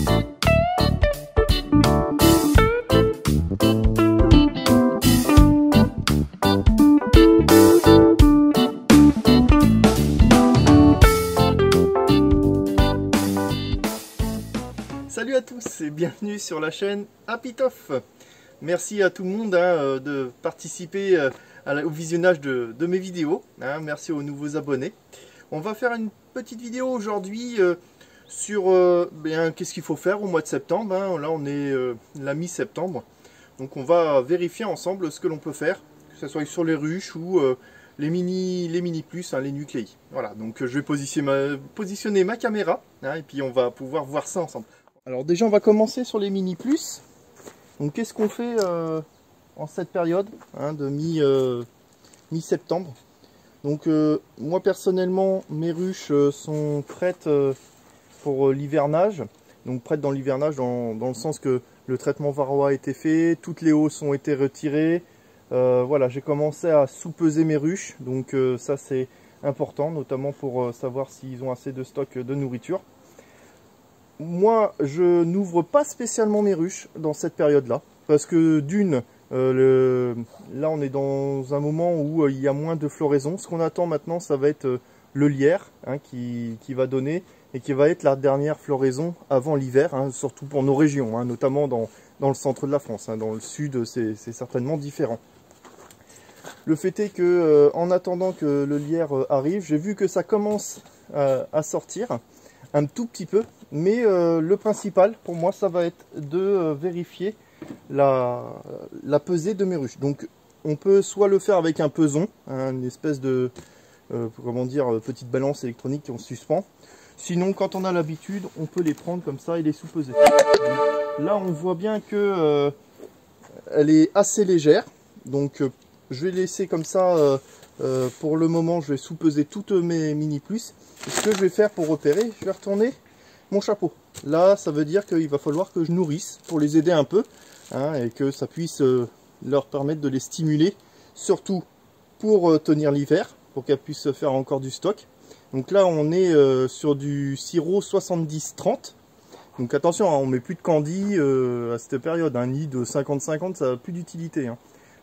Salut à tous et bienvenue sur la chaîne Apitoff. Merci à tout le monde hein, euh, de participer euh, au visionnage de, mes vidéos. Hein. merci aux nouveaux abonnés. On va faire une petite vidéo aujourd'hui euh, sur qu'est-ce qu'il faut faire au mois de septembre. Hein. Là on est la mi-septembre. Donc on va vérifier ensemble ce que l'on peut faire, que ce soit sur les ruches ou les mini, les mini plus, les nucléi. Voilà, donc je vais positionner ma, caméra et puis on va pouvoir voir ça ensemble. Alors déjà, on va commencer sur les mini plus. Donc qu'est-ce qu'on fait euh, en cette période hein, de euh, mi-septembre? Donc euh, moi personnellement, mes ruches sont prêtes pour l'hivernage. Donc prêtes dans l'hivernage dans, le sens que le traitement varroa a été fait, toutes les hausses ont été retirées. voilà, j'ai commencé à sous-peser mes ruches. Donc ça c'est important, notamment pour savoir s'ils ont assez de stock de nourriture moi, je n'ouvre pas spécialement mes ruches dans cette période-là. Parce que d'une, euh, là on est dans un moment où euh, il y a moins de floraison. Ce qu'on attend maintenant, ça va être euh, le lierre hein, qui, va donner et qui va être la dernière floraison avant l'hiver, hein, surtout pour nos régions, hein, notamment dans, le centre de la France. dans le sud, c'est certainement différent. Le fait est que, en attendant que le lierre arrive, j'ai vu que ça commence à sortir un tout petit peu. Mais euh, le principal pour moi, ça va être de euh, vérifier la, la, pesée de mes ruches. Donc on peut soit le faire avec un peson, hein, une espèce de euh, comment dire, petite balance électronique qui en suspend. Sinon, quand on a l'habitude, on peut les prendre comme ça et les sous-peser. Là, on voit bien que elle est assez légère. Donc, je vais laisser comme ça. pour le moment, je vais sous-peser toutes mes mini plus ce que je vais faire pour repérer, je vais retourner mon chapeau. Là, ça veut dire qu'il va falloir que je nourrisse pour les aider un peu hein, et que ça puisse euh, leur permettre de les stimuler, surtout pour euh, tenir l'hiver, pour qu'elles puissent faire encore du stock. Donc là, on est euh, sur du sirop 70-30. Donc attention, hein, on met plus de candy à cette période. Un nid de 50-50, ça n'a plus d'utilité. Hein.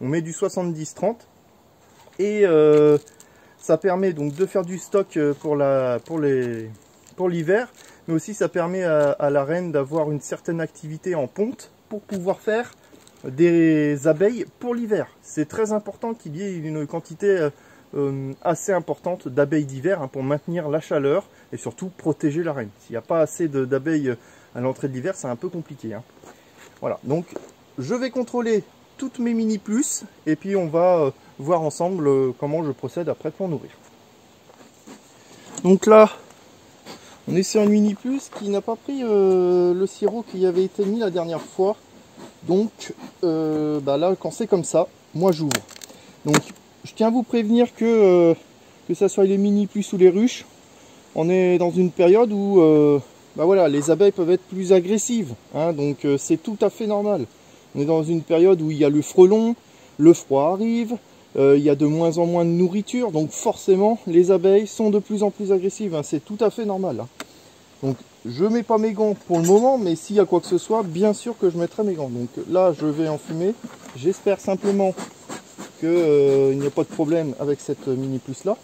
On met du 70-30. Et ça permet donc de faire du stock euh, pour l'hiver, mais aussi ça permet à, la reine d'avoir une certaine activité en ponte pour pouvoir faire des abeilles pour l'hiver. C'est très important qu'il y ait une quantité euh, euh, assez importante d'abeilles d'hiver hein, pour maintenir la chaleur et surtout protéger la reine. S'il n'y a pas assez d'abeilles à l'entrée de l'hiver, c'est un peu compliqué. Hein. Voilà, donc je vais contrôler toutes mes mini plus et puis on va voir ensemble euh, comment je procède après pour nourrir. Donc là, on est sur un mini plus qui n'a pas pris euh, le sirop qui avait été mis la dernière fois. Donc euh, bah là, quand c'est comme ça, moi j'ouvre. Donc je tiens à vous prévenir que que ça soit les mini plus ou les ruches, on est dans une période où bah voilà, les abeilles peuvent être plus agressives. Hein, donc c'est tout à fait normal. On est dans une période où il y a le frelon, le froid arrive, euh, il y a de moins en moins de nourriture, donc forcément les abeilles sont de plus en plus agressives, hein. c'est tout à fait normal. Hein. Donc je mets pas mes gants pour le moment, mais s'il y a quoi que ce soit, bien sûr que je mettrai mes gants. Donc là je vais enfumer, j'espère simplement qu'il euh, n'y a pas de problème avec cette mini plus là.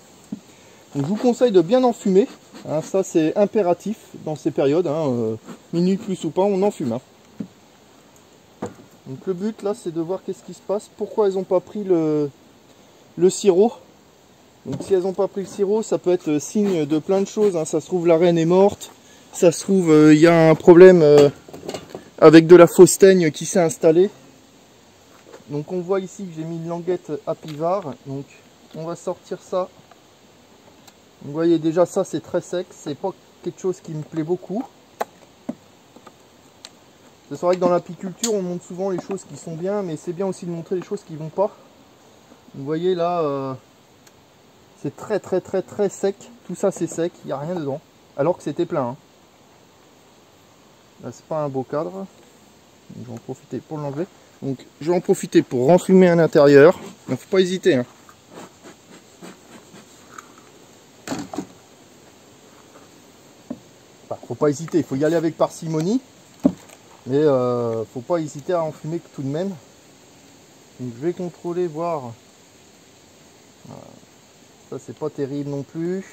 Donc je vous conseille de bien enfumer, hein. ça c'est impératif dans ces périodes, euh, minute plus ou pas, on enfume. Donc le but là c'est de voir qu'est-ce qui se passe, pourquoi elles n'ont pas pris le, sirop. Donc si elles n'ont pas pris le sirop, ça peut être signe de plein de choses. Hein. Ça se trouve la reine est morte. Ça se trouve euh, il y a un problème euh, avec de la fausse teigne qui s'est installée. Donc on voit ici que j'ai mis une languette à pivard. Donc on va sortir ça. Vous voyez déjà ça c'est très sec. C'est pas quelque chose qui me plaît beaucoup. C'est vrai que dans l'apiculture on montre souvent les choses qui sont bien, mais c'est bien aussi de montrer les choses qui vont pas. Vous voyez là, euh, c'est très très très très sec. Tout ça c'est sec, il n'y a rien dedans. Alors que c'était plein. Hein. Là c'est pas un beau cadre. Je vais en profiter pour l'enlever. Donc je vais en profiter pour renfumer à l'intérieur. Il ne faut pas hésiter. Hein. faut pas hésiter, il faut y aller avec parcimonie. Mais euh, faut pas hésiter à enfumer tout de même. Donc je vais contrôler, voir. Ça c'est pas terrible non plus.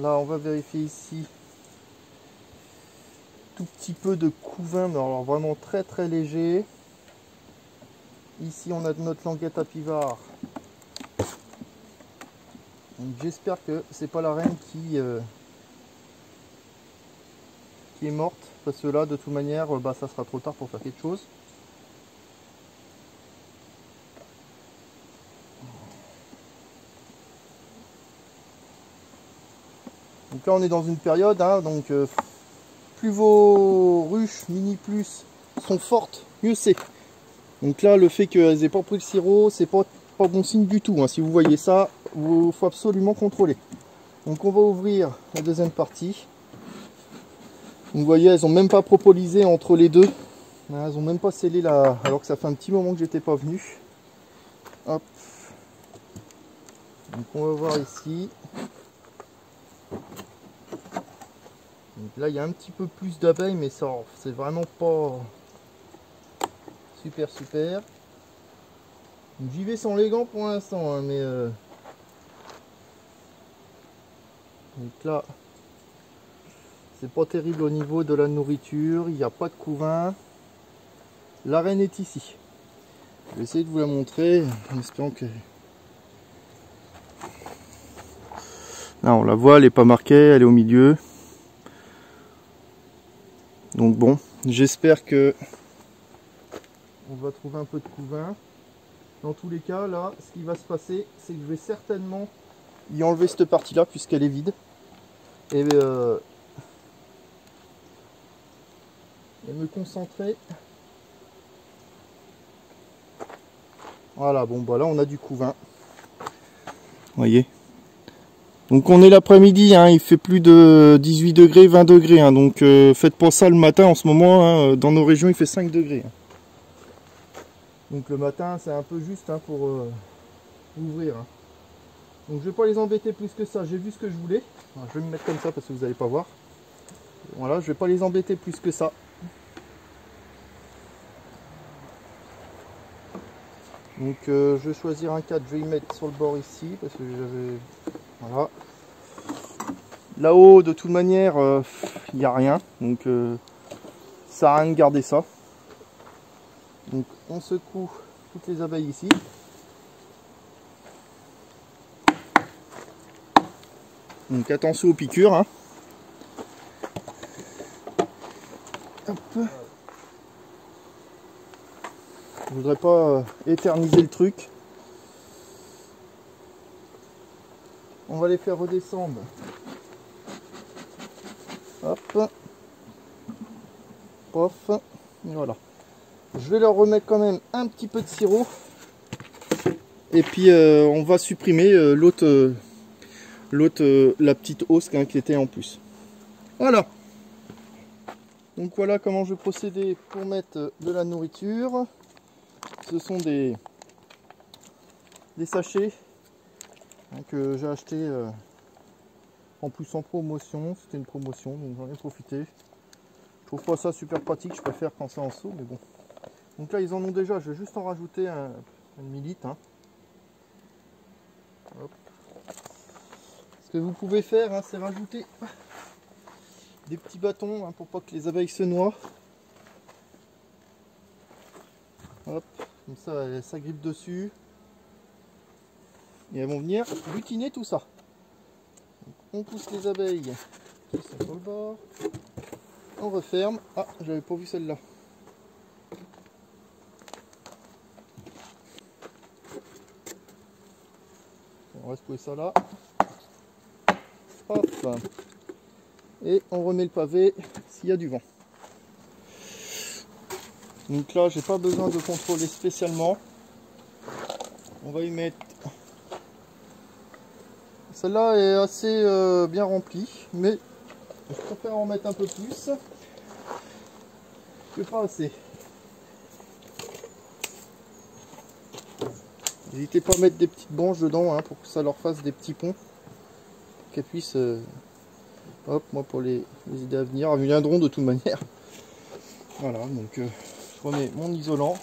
Là on va vérifier ici. Tout petit peu de couvain, mais alors vraiment très très léger. Ici on a notre languette à pivard. J'espère que c'est pas la reine qui, euh, qui est morte. Parce que là de toute manière bah, ça sera trop tard pour faire quelque chose. Donc là on est dans une période, hein, donc euh, plus vos ruches mini plus sont fortes, mieux c'est. Donc là le fait qu'elles aient pas pris le sirop, c'est pas, pas bon signe du tout. Hein. Si vous voyez ça, il faut absolument contrôler. Donc on va ouvrir la deuxième partie. Vous voyez, elles ont même pas propolisé entre les deux. Elles ont même pas scellé là, alors que ça fait un petit moment que j'étais pas venu. Hop. Donc on va voir ici. Là, il y a un petit peu plus d'abeilles, mais ça, c'est vraiment pas super super. J'y vais sans les gants pour l'instant, hein, mais euh, donc là, c'est pas terrible au niveau de la nourriture. Il n'y a pas de couvain. La reine est ici. Je vais essayer de vous la montrer en espérant que Là, on la voit, elle n'est pas marquée, elle est au milieu. Donc bon, j'espère que on va trouver un peu de couvain. Dans tous les cas, là, ce qui va se passer, c'est que je vais certainement y enlever cette partie-là puisqu'elle est vide. Et, euh, et me concentrer. Voilà, bon, bah là, on a du couvain. Vous voyez? Donc on est l'après-midi, hein, il fait plus de 18 degrés, 20 degrés. Hein, donc euh, faites pas ça le matin en ce moment. Hein, dans nos régions, il fait 5 degrés. Donc le matin, c'est un peu juste pour euh, ouvrir. Donc je vais pas les embêter plus que ça. J'ai vu ce que je voulais. je vais me mettre comme ça parce que vous n'allez pas voir. Voilà, je vais pas les embêter plus que ça. Donc euh, je vais choisir un cadre, je vais y mettre sur le bord ici parce que j'avais Là-haut, de toute manière, il euh, n'y a rien. Donc, euh, ça sert à rien de garder ça. Donc, on secoue toutes les abeilles ici. Donc, attention aux piqûres. Hein. Je voudrais pas euh, éterniser le truc. On va les faire redescendre. Hop. Pof. Voilà. Je vais leur remettre quand même un petit peu de sirop. Et puis euh, on va supprimer euh, l'autre, euh, l'autre, la petite hausse qui était en plus. Voilà. Donc voilà comment je vais pour mettre de la nourriture. Ce sont des, des sachets que j'ai acheté euh, en plus en promotion. C'était une promotion, donc j'en ai profité. Je trouve pas ça super pratique, je préfère quand c'est en seau, mais bon. Donc là, ils en ont déjà, je vais juste en rajouter un, millilitre. Hein. Ce que vous pouvez faire, hein, c'est rajouter des petits bâtons hein, pour pas que les abeilles se noient. Hop, comme ça, ça grippe dessus et elles vont venir butiner tout ça. on pousse les abeilles sur le bord. On referme. Ah, j'avais pas vu celle-là. On va se ça là. Hop. Et on remet le pavé s'il y a du vent. Donc là, j'ai pas besoin de contrôler spécialement. On va y mettre celle-là est assez euh, bien remplie, mais je préfère en mettre un peu plus que pas assez. N'hésitez pas à mettre des petites branches dedans hein, pour que ça leur fasse des petits ponts. Qu'elles puissent... Euh, hop, moi pour les, idées à venir, elles viendront de toute manière. Voilà, donc euh, je remets mon isolant.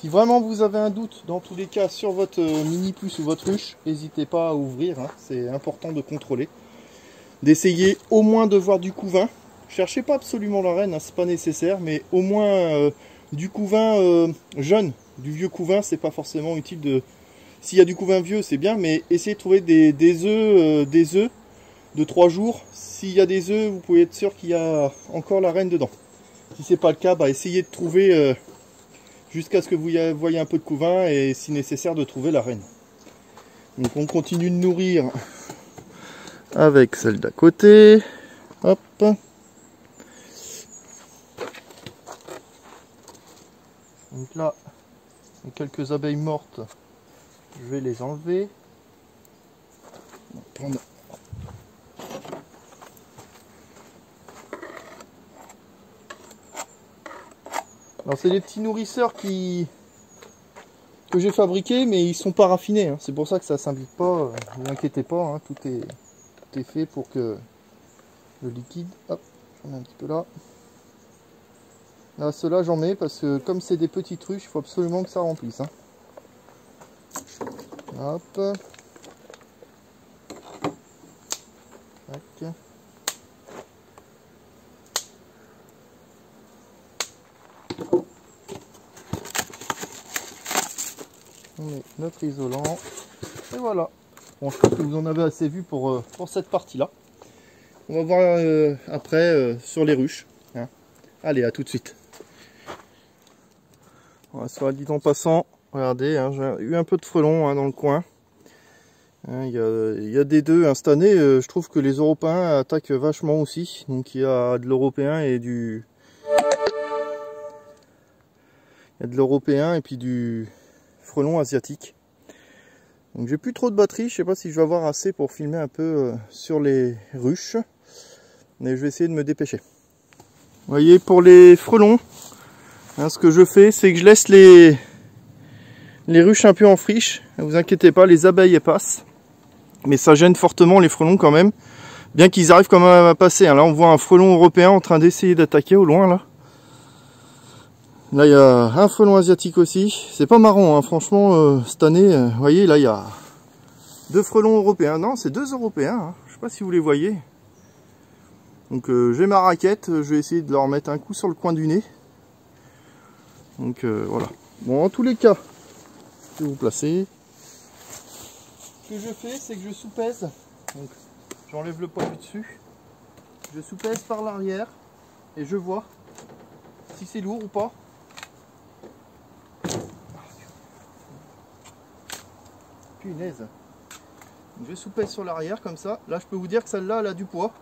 Si vraiment vous avez un doute, dans tous les cas, sur votre euh, mini plus ou votre ruche, n'hésitez pas à ouvrir. hein. C'est important de contrôler. D'essayer au moins de voir du couvain. Cherchez pas absolument la reine, hein, c'est pas nécessaire, mais au moins euh, du couvain euh, jeune, du vieux couvain, c'est pas forcément utile de. S'il y a du couvain vieux, c'est bien, mais essayez de trouver des, œufs, des œufs de 3 jours. S'il y a des œufs, vous pouvez être sûr qu'il y a encore la reine dedans. Si c'est pas le cas, bah, essayez de trouver jusqu'à ce que vous voyez un peu de couvain et si nécessaire de trouver la reine. Donc on continue de nourrir avec celle d'à côté. Hop. Donc là, quelques abeilles mortes. Je vais les enlever. On va prendre Alors c'est des petits nourrisseurs qui que j'ai fabriqués mais ils sont pas raffinés. hein. C'est pour ça que ça s'imbibe pas. euh, Ne vous inquiétez pas, hein, tout, est, tout est fait pour que le liquide. Hop, j'en mets un petit peu là. Là, ceux-là j'en mets parce que comme c'est des petites ruches, il faut absolument que ça remplisse. hein. Hop. Tac. Notre isolant. Et voilà. Bon, je pense que vous en avez assez vu pour, euh, pour cette partie-là. On va voir euh, après euh, sur les ruches. hein. Allez, à tout de suite. Voilà, soit dit en passant, regardez, hein, j'ai eu un peu de frelons hein, dans le coin. Il y, a, il y a des deux. Cette je trouve que les Européens attaquent vachement aussi. Donc il y a de l'Européen et du... Il y a de l'Européen et puis du frelon asiatique. Donc j'ai plus trop de batterie, je sais pas si je vais avoir assez pour filmer un peu euh, sur les ruches. Mais je vais essayer de me dépêcher. Vous voyez, pour les frelons, hein, ce que je fais, c'est que je laisse les, ruches un peu en friche. Ne vous inquiétez pas, les abeilles passent. Mais ça gêne fortement les frelons quand même. Bien qu'ils arrivent quand même à passer. hein. Là on voit un frelon européen en train d'essayer d'attaquer au loin là. Là, il y a un frelon asiatique aussi. C'est pas marrant, hein. franchement, euh, cette année, euh, vous voyez, là, il y a deux frelons européens. Non, c'est deux européens. hein. Je sais pas si vous les voyez. Donc, euh, j'ai ma raquette. Je vais essayer de leur mettre un coup sur le coin du nez. Donc, voilà. Bon, en tous les cas, je vais vous placer. Ce que je fais, c'est que je soupèse. Donc, j'enlève le poids du dessus. Je soupèse par l'arrière et je vois si c'est lourd ou pas. Punaise. Donc, Je soupèse sur l'arrière comme ça. Là, je peux vous dire que celle-là, elle a du poids.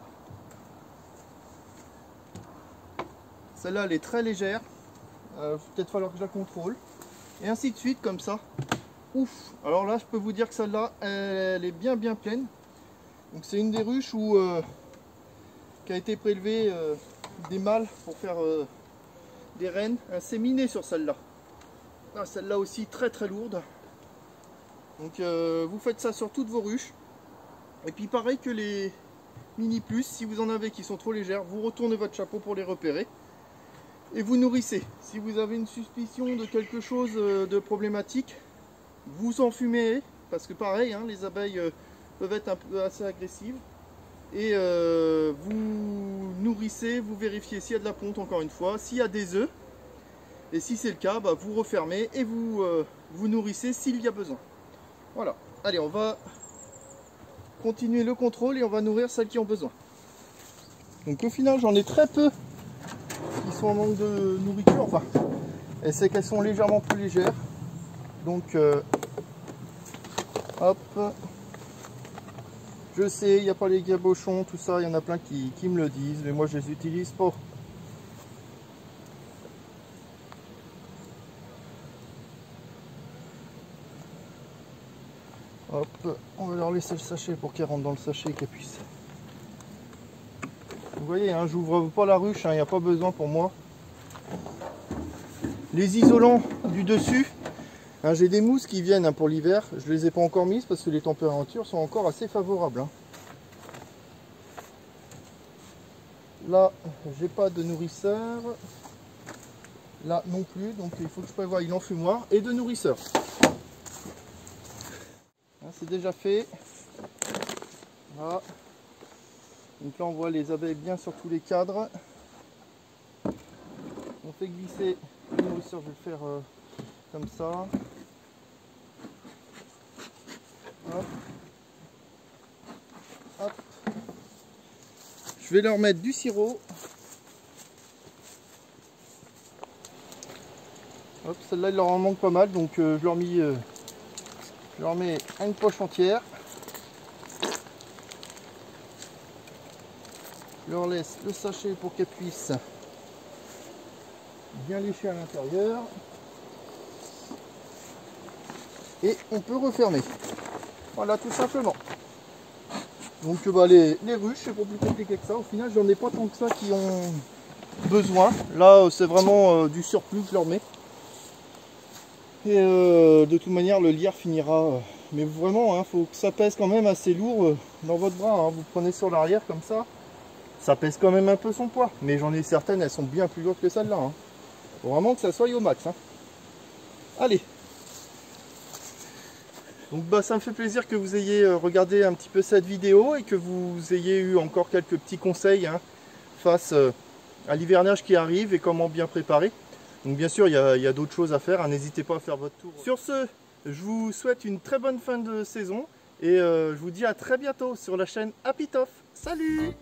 Celle-là, elle est très légère. Euh, Peut-être falloir que je la contrôle. Et ainsi de suite, comme ça. Ouf Alors là, je peux vous dire que celle-là, elle est bien bien pleine. Donc c'est une des ruches où, euh, qui a été prélevée euh, des mâles pour faire des reines. Inséminées sur celle-là. Ah, celle-là aussi très très lourde. Donc euh, vous faites ça sur toutes vos ruches. Et puis pareil que les mini plus, si vous en avez qui sont trop légères, vous retournez votre chapeau pour les repérer. Et vous nourrissez. Si vous avez une suspicion de quelque chose euh, de problématique, vous en fumez. Parce que pareil, hein, les abeilles euh, peuvent être un peu assez agressives. Et vous nourrissez, vous vérifiez s'il y a de la ponte encore une fois, s'il y a des œufs. Et si c'est le cas, bah, vous refermez et vous, vous nourrissez s'il y a besoin. Voilà. Allez, on va continuer le contrôle et on va nourrir celles qui ont besoin. Donc au final, j'en ai très peu qui sont en manque de nourriture. Enfin, et c'est qu'elles sont légèrement plus légères. Donc, euh, hop. Je sais, il n'y a pas les gabochons, tout ça, il y en a plein qui, qui me le disent, mais moi je les utilise pas. On va leur laisser le sachet pour qu'elles rentrent dans le sachet et qu'elles puissent. Vous voyez, hein, j'ouvre pas la ruche, il n'y a pas besoin pour moi. Les isolants du dessus, hein, j'ai des mousses qui viennent hein, pour l'hiver. Je les ai pas encore mises parce que les températures sont encore assez favorables. hein. Là, j'ai pas de nourrisseur. Là non plus, donc il faut que je prévoie une et de nourrisseur. C'est déjà fait. Donc là on voit les abeilles bien sur tous les cadres. On fait glisser le nourrisseur, je vais le faire euh, comme ça. Hop. Hop. Je vais leur mettre du sirop. Hop, celle-là il leur en manque pas mal, donc euh, je leur euh, je leur mets une poche entière. Je leur laisse le sachet pour qu'elles puissent bien lécher à l'intérieur. Et on peut refermer. Voilà, tout simplement. Donc bah, les, les ruches, c'est pas plus compliqué que ça. Au final, j'en ai pas tant que ça qui ont besoin. Là, c'est vraiment euh, du surplus que je leur mets. Euh, de toute manière, le lierre finira. Euh, mais vraiment, il hein, faut que ça pèse quand même assez lourd dans votre bras. Hein. Vous prenez sur l'arrière comme ça. Ça pèse quand même un peu son poids. Mais j'en ai certaines, elles sont bien plus lourdes que celle-là. Hein. Vraiment que ça soit au max. Allez, donc bah, ça me fait plaisir que vous ayez euh, regardé un petit peu cette vidéo et que vous ayez eu encore quelques petits conseils face euh, à l'hivernage qui arrive et comment bien préparer. Donc bien sûr, il y a, d'autres choses à faire, hein. n'hésitez pas à faire votre tour. Sur ce, je vous souhaite une très bonne fin de saison et euh, je vous dis à très bientôt sur la chaîne Apitoff. Salut